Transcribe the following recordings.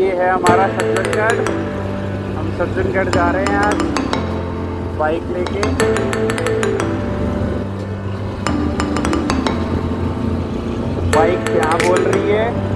ये है हमारा सज्जनगढ़। हम सज्जनगढ़ जा रहे हैं आज बाइक लेके। बाइक क्या बोल रही है?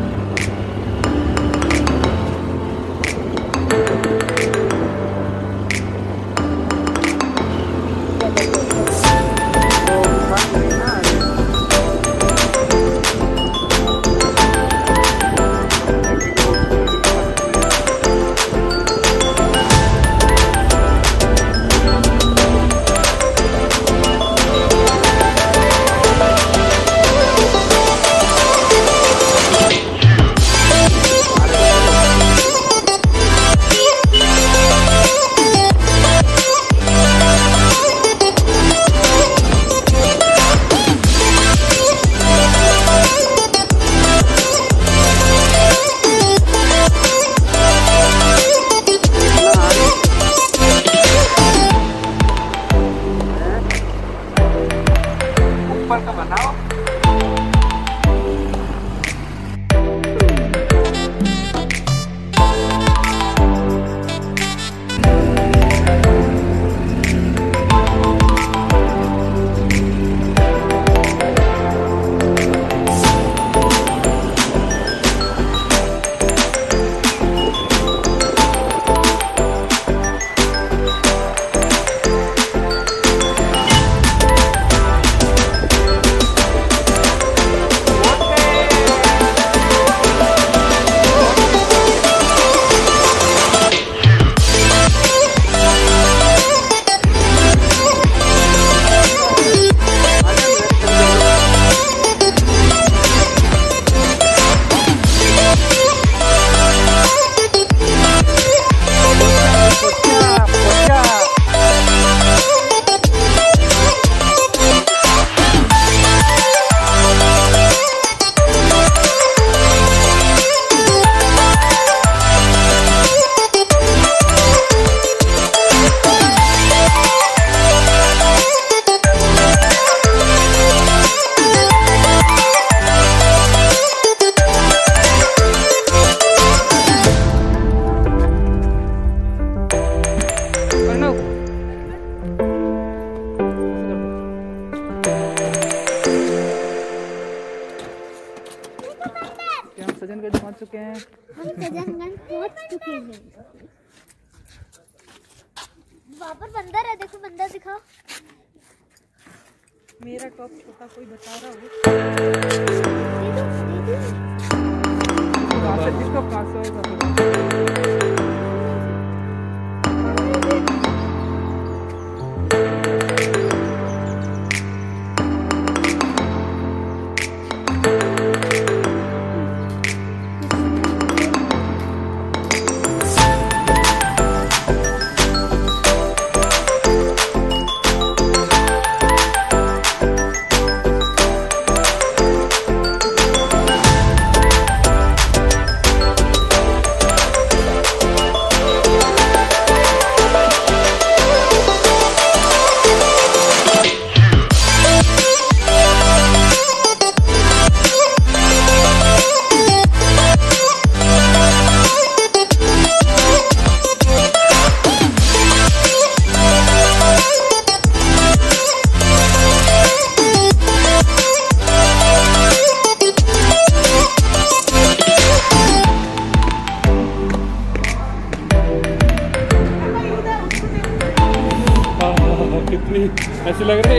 दिखाओ। मेरा टॉप छोटा कोई बता रहा हो? ऐसे लग रहा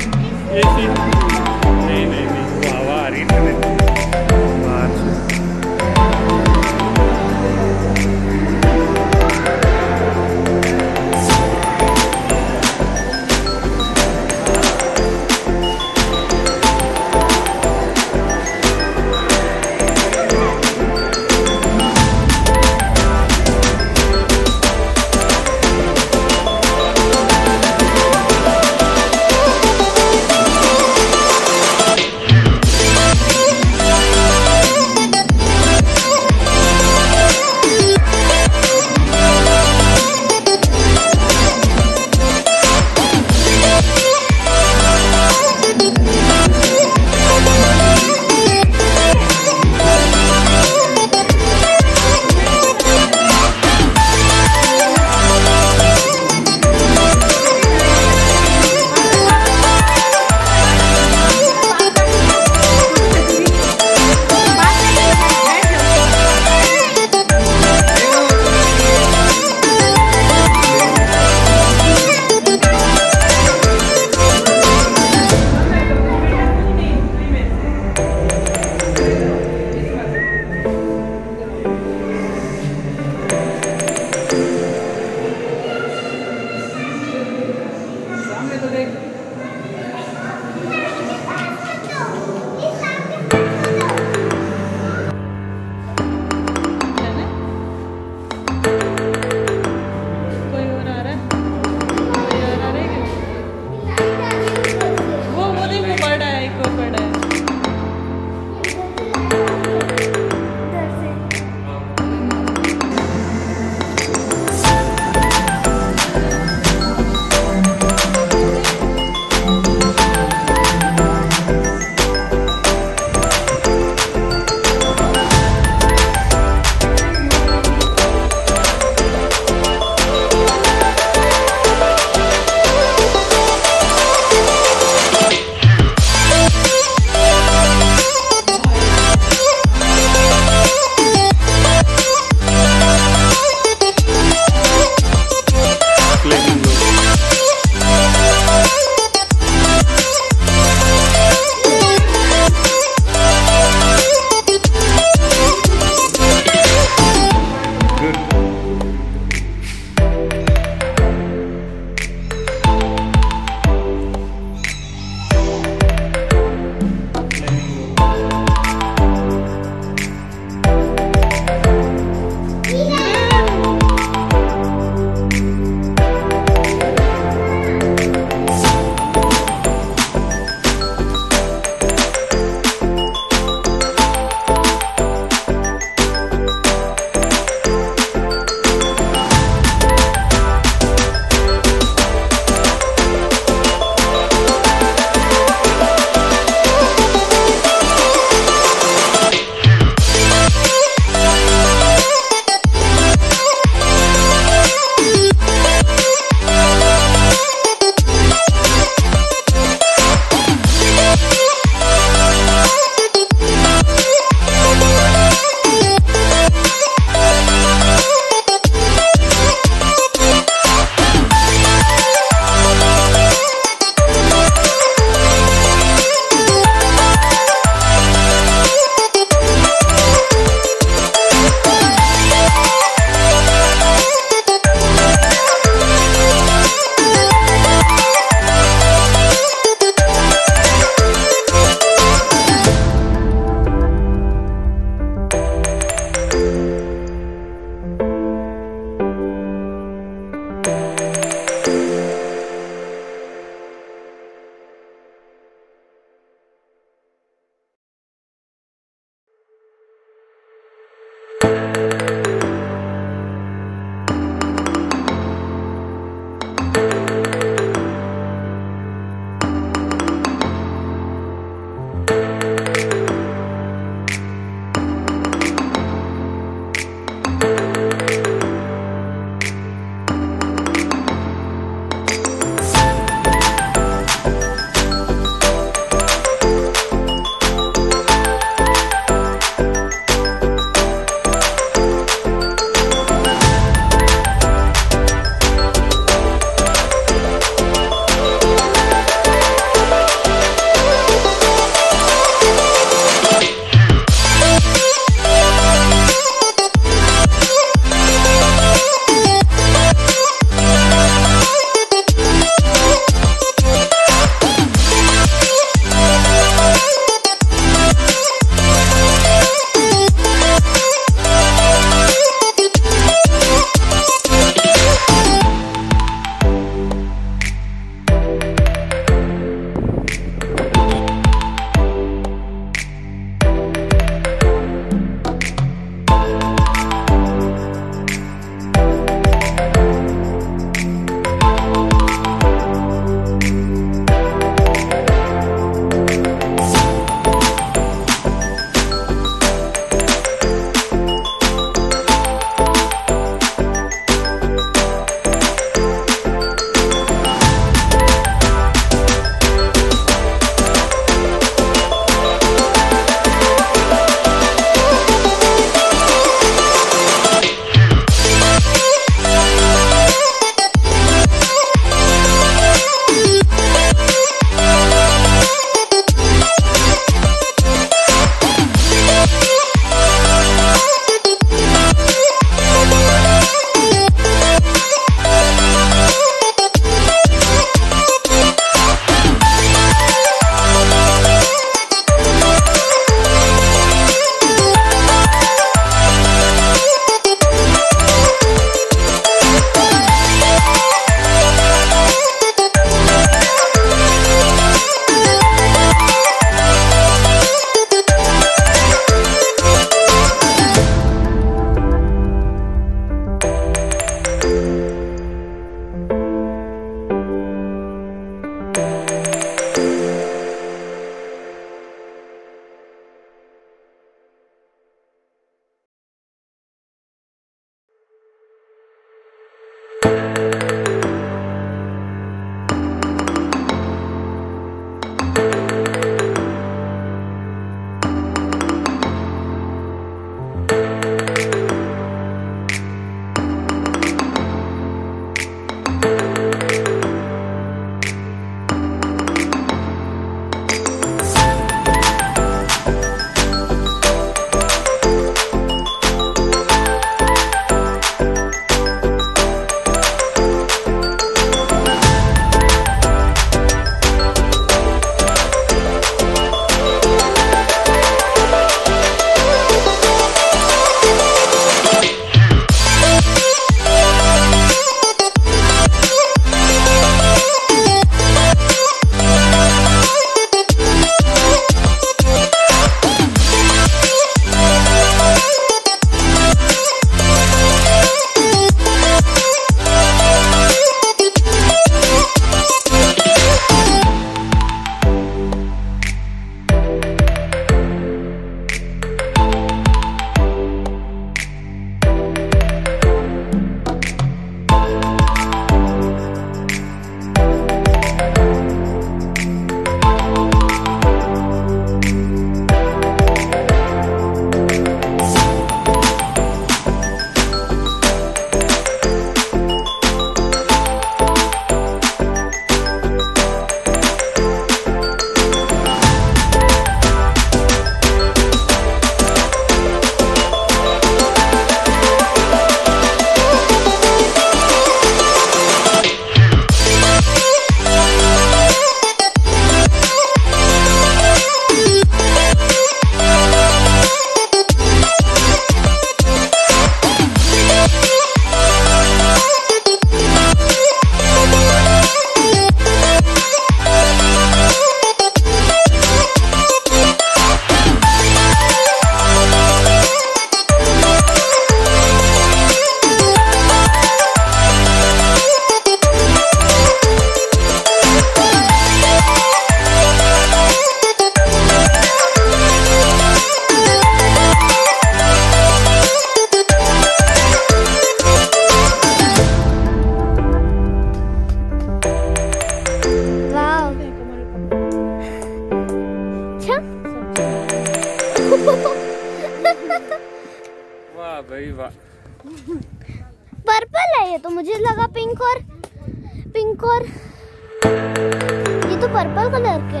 पर्पल कलर के।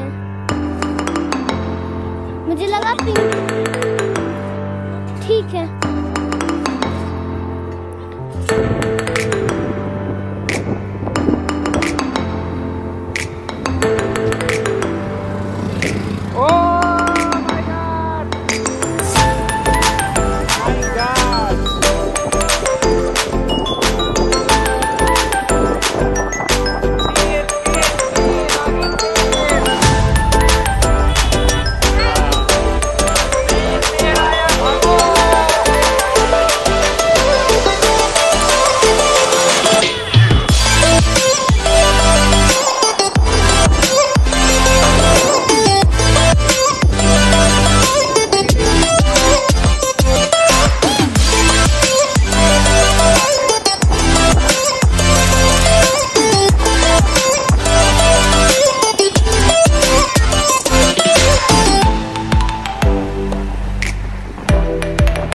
मुझे लगा पिंक